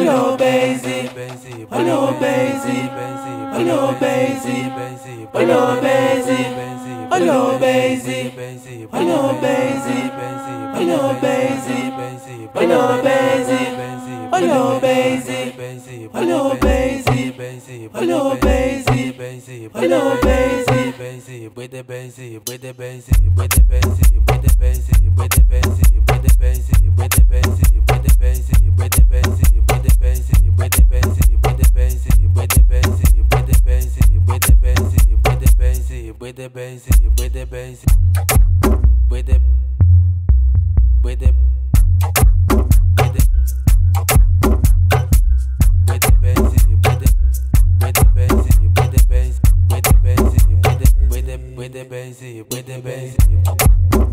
Hello, Basie. Hello, Basie. Hello, Basie. Hello, Basie. Hello, Basie. Hello, Basie. Hello, Basie. Hello, Basie. Hello, Basie. Hello, Basie. Hello, Basie. Hello, Basie. With the Basie, with the Basie, with the Basie, with the Basie, with the Basie, with the Basie, with the Basie, with the Basie, with the Basie with the benzine, with the benzine.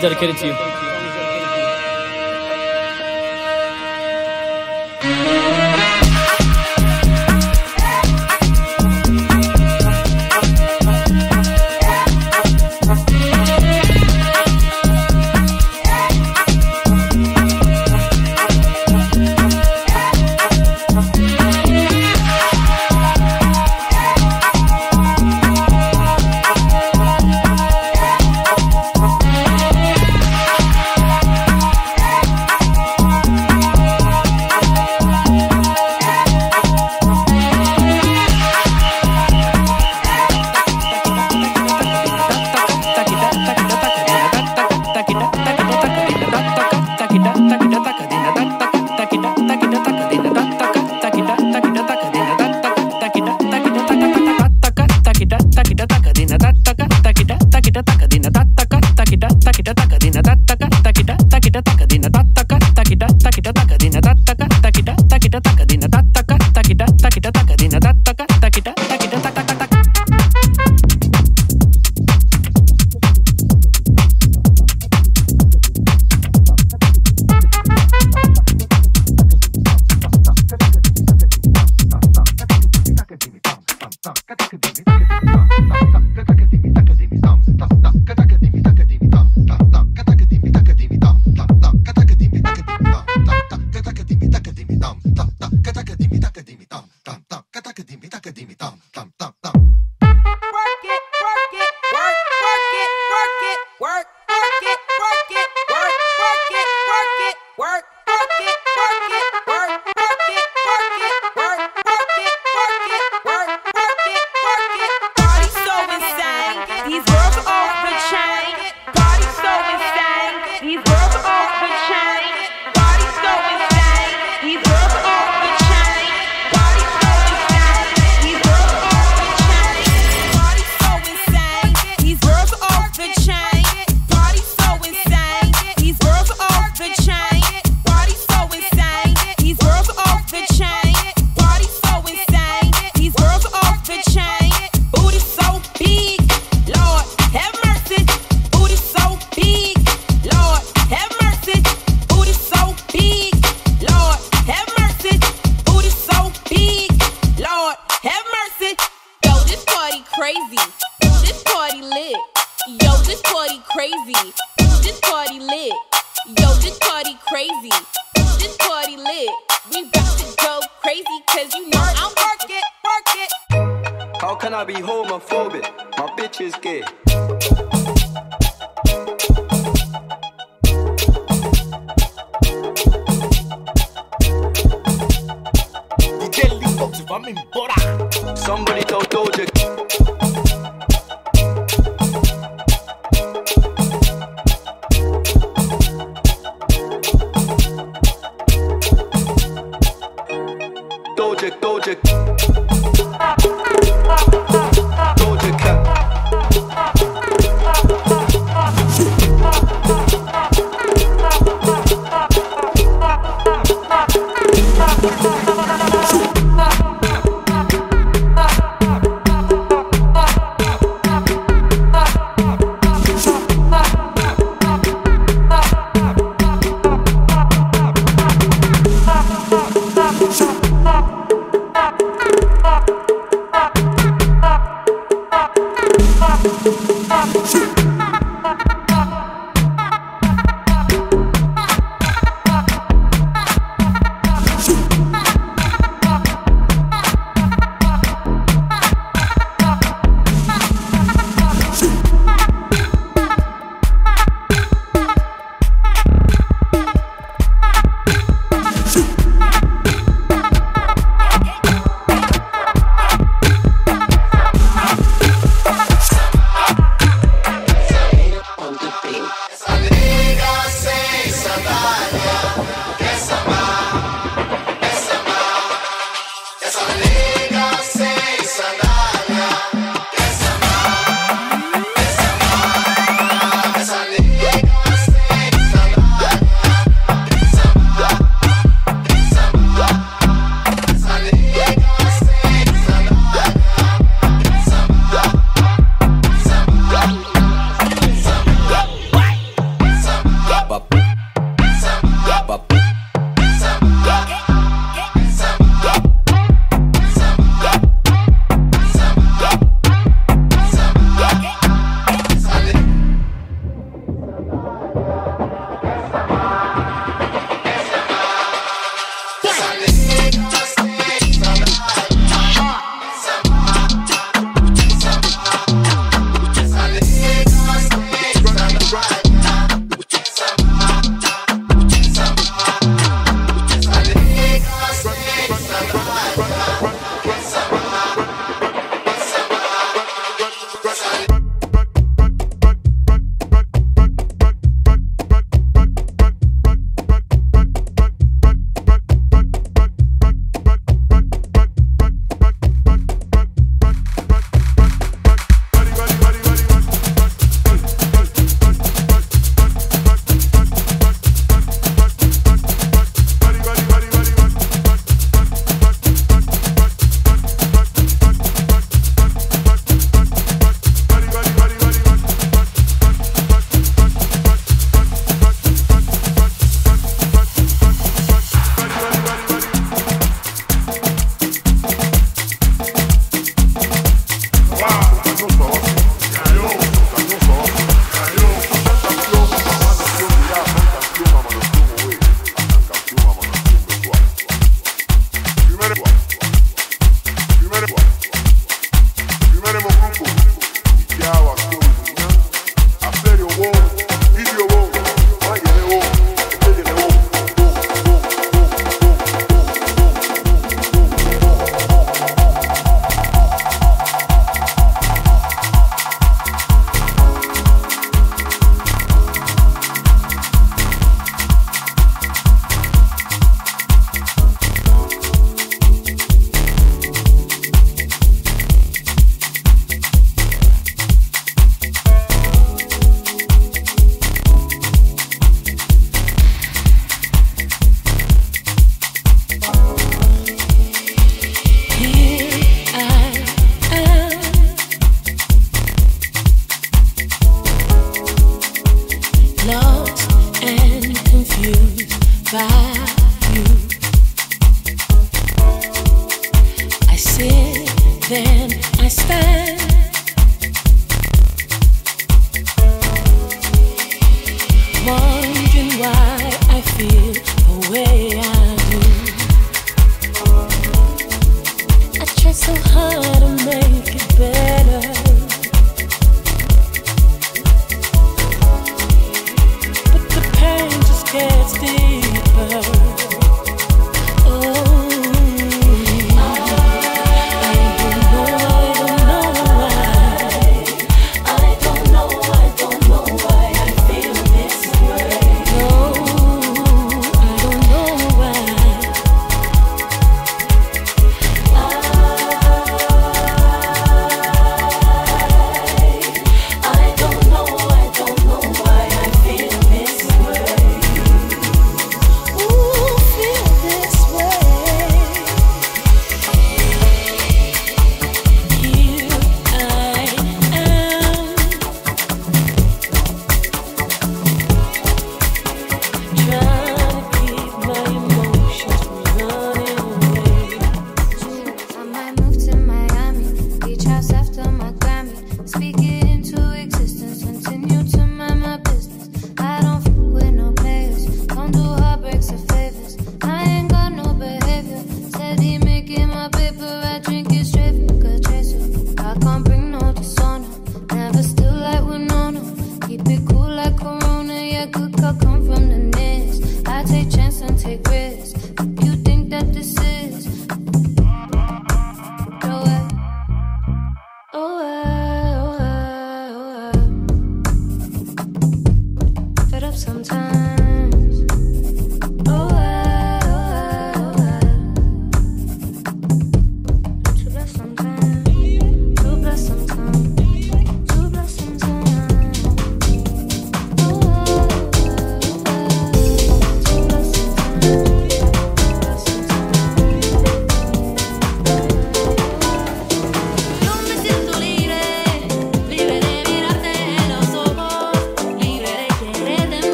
Dedicated to you.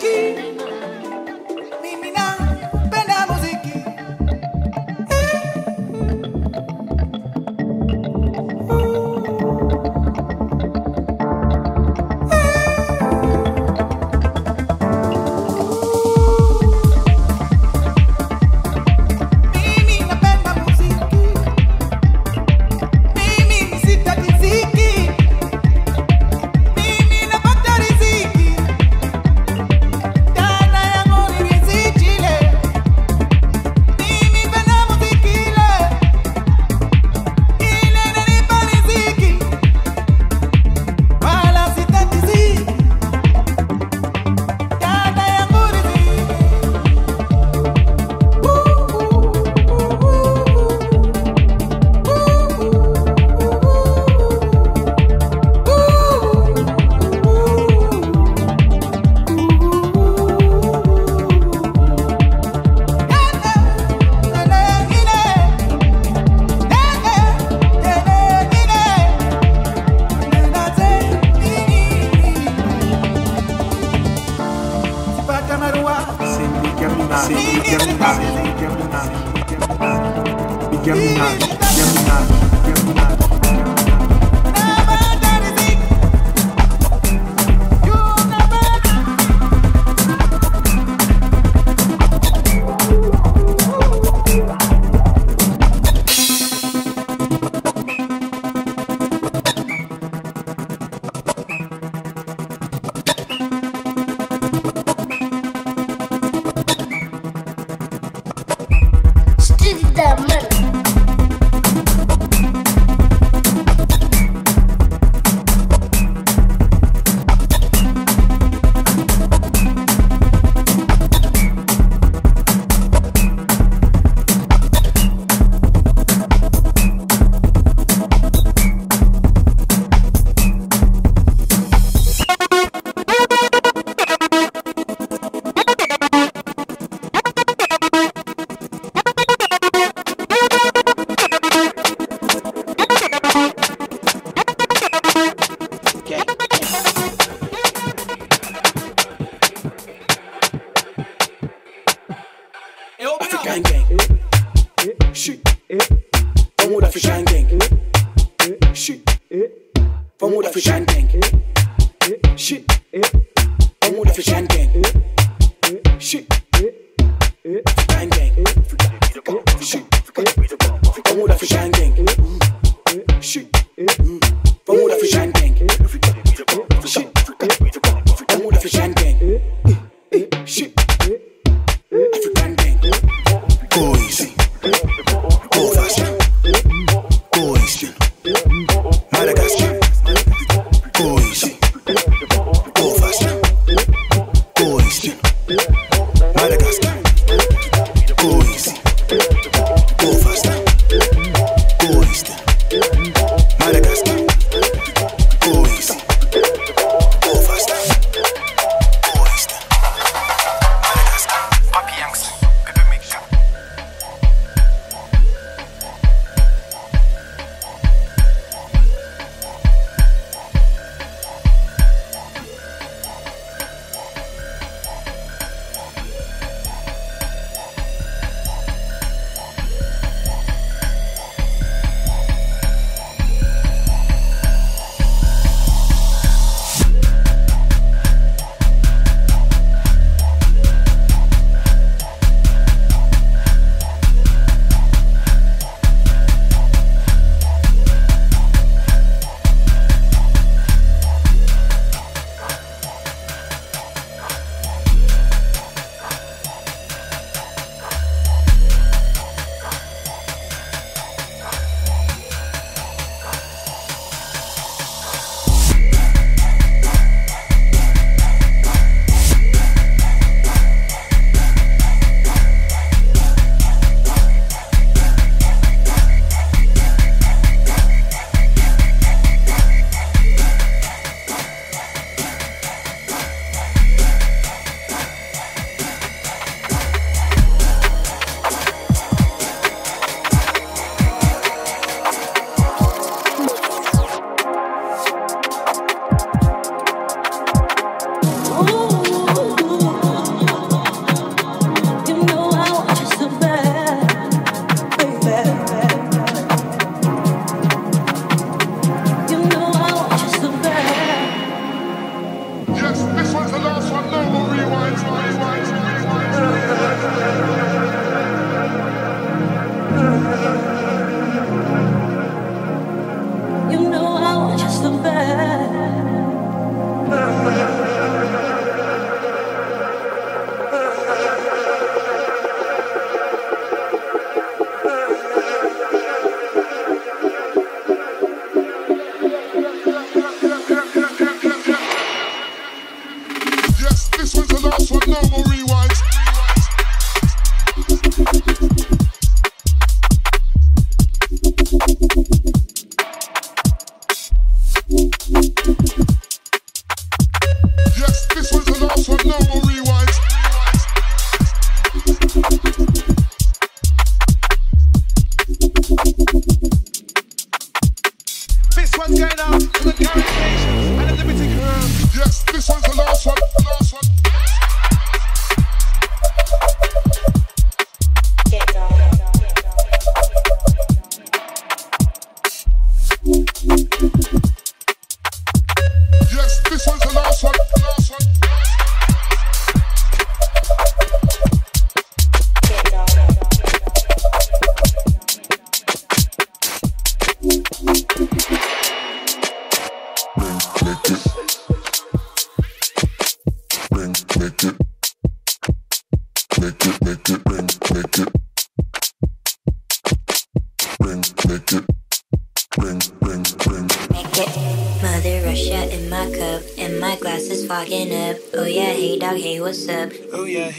Sitatiziki,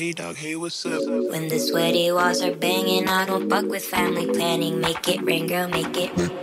hey dog, hey, what's up? When the sweaty walls are banging, I don't fuck with family planning. Make it rain, girl, make it.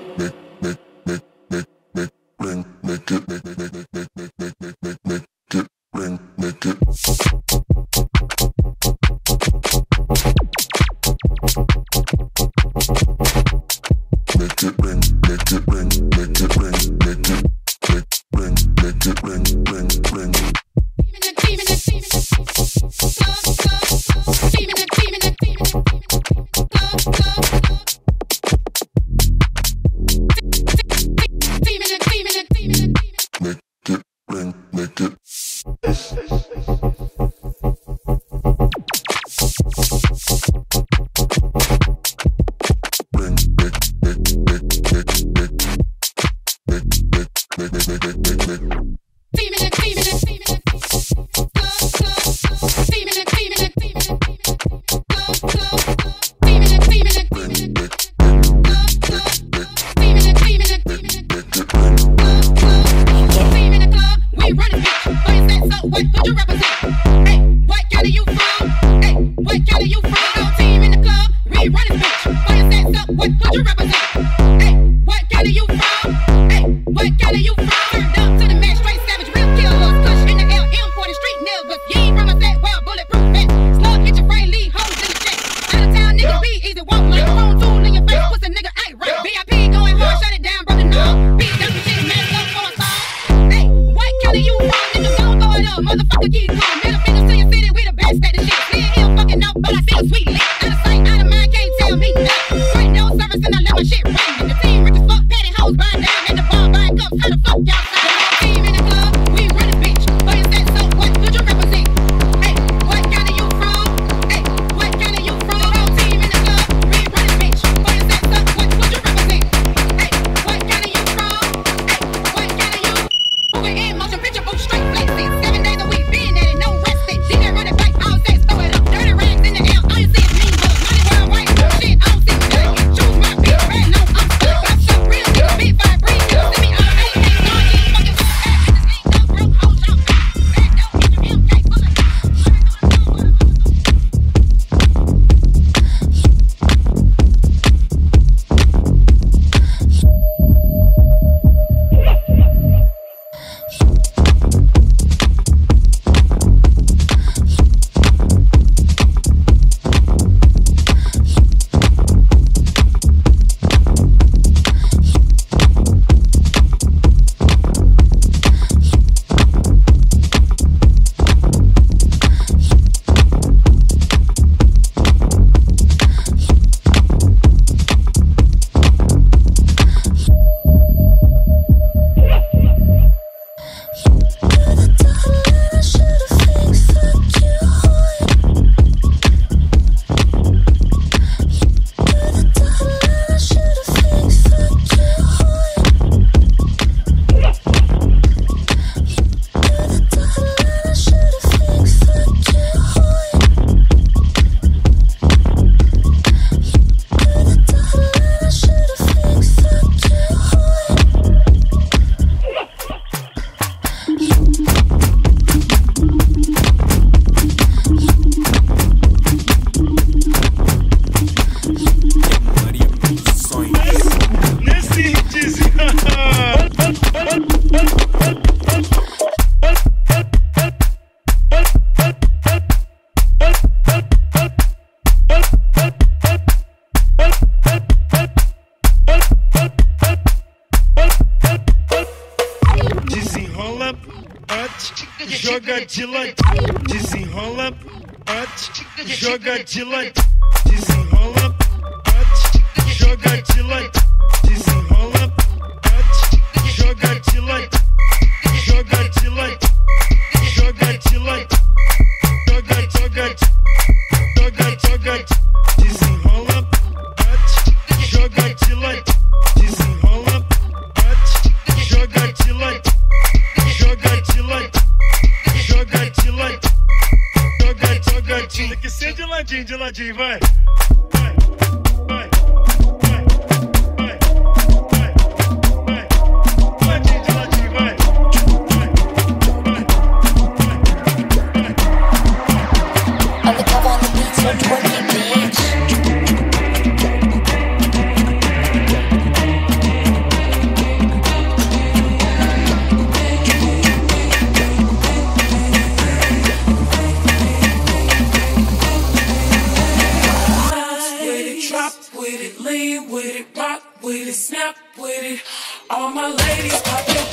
joga de lanterna. with it, snap with it. All my ladies pop your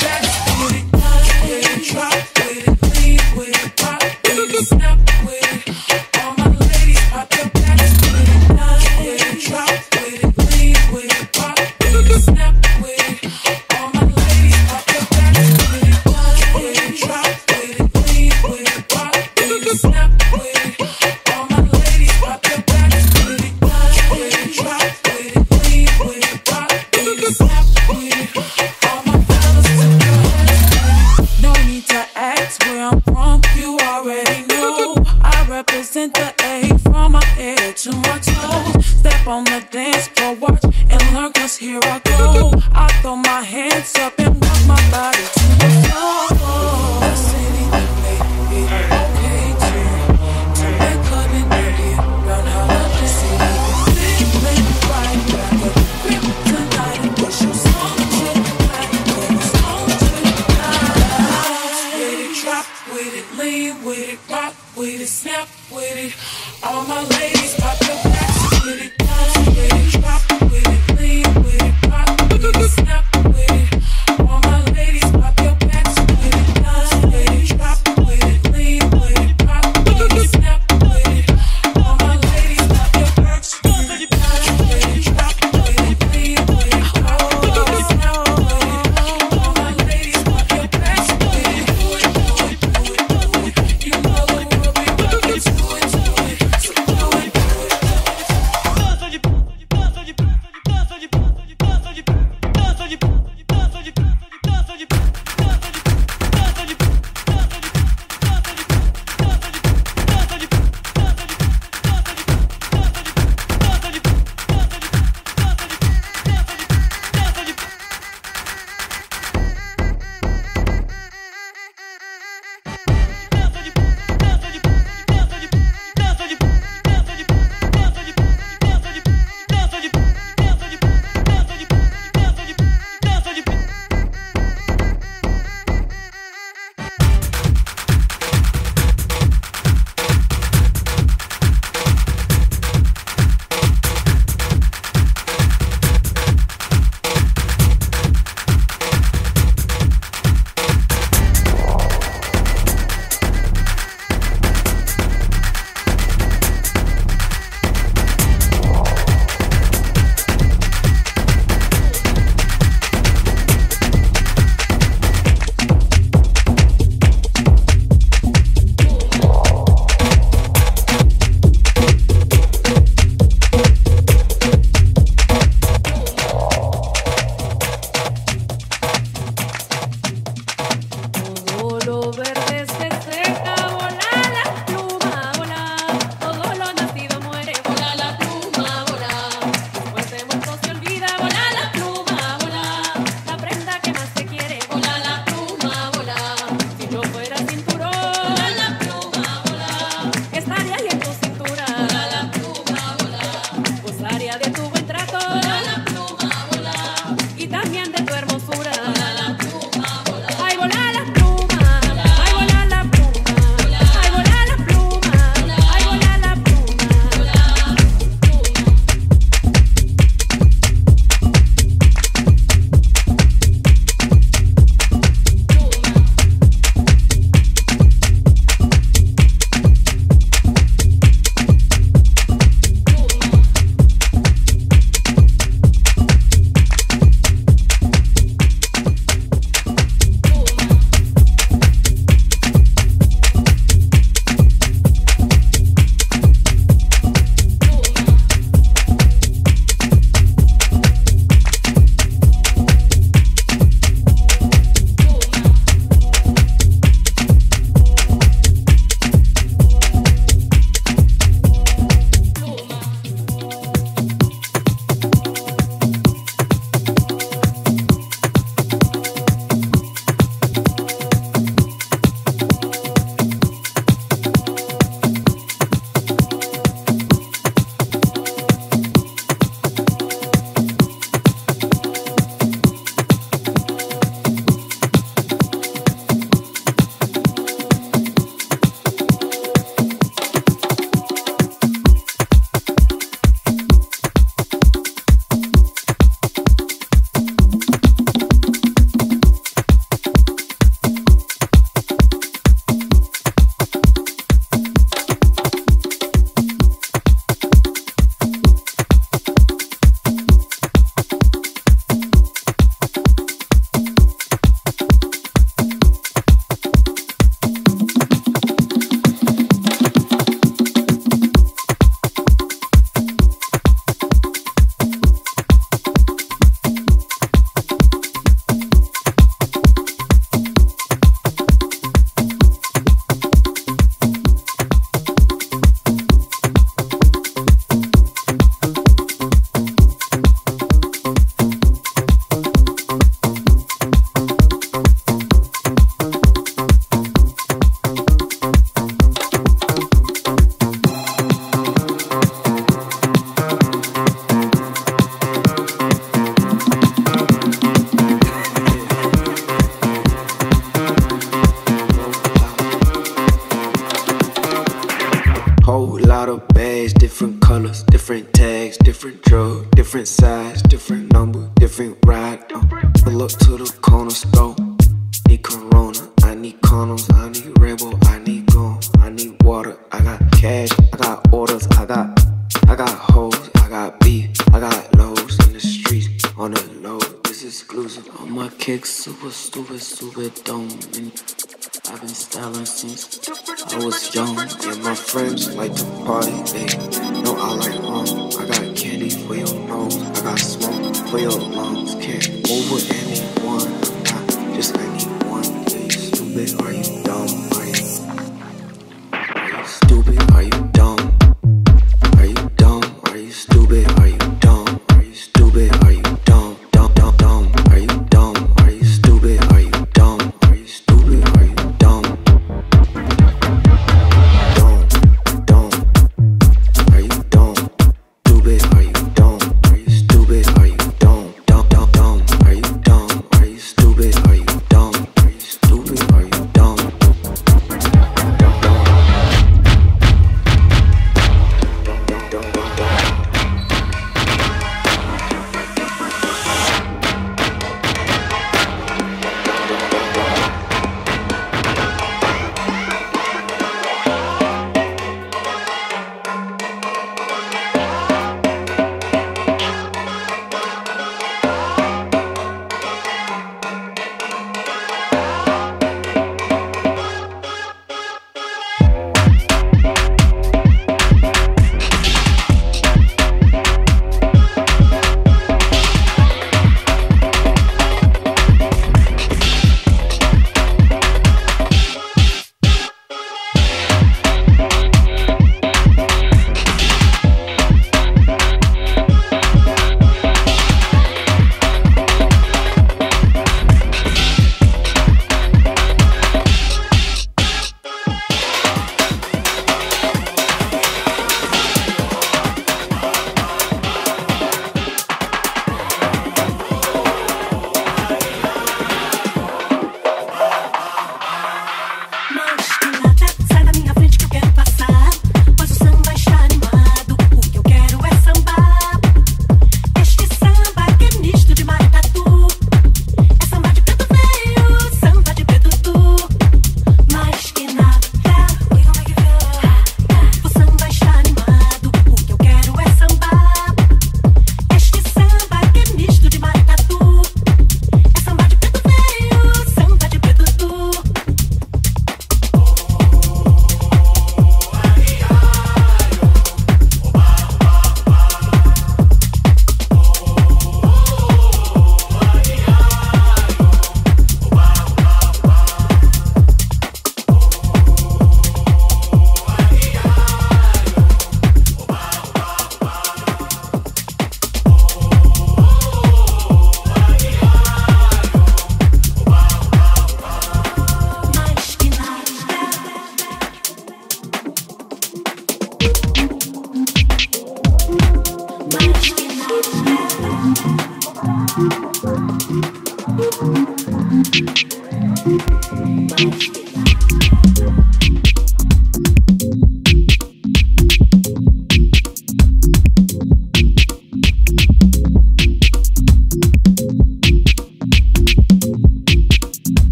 different colors, different tags, different drug, different size, different number, different ride. Uh, pull up to the corner store. Need Corona, I need condoms, I need Rebel, I need gum, I need water. I got cash, I got orders, I got, I got hoes, I got beef, I got lows in the streets on the low. This is exclusive. On my kicks, super stupid, stupid dumb. I've been styling since I was young, and my friends like to party. They know I like rum. I got candy for your nose, I got smoke for your lungs. Can't move with anyone, I'm not just anyone. Are you stupid? Are you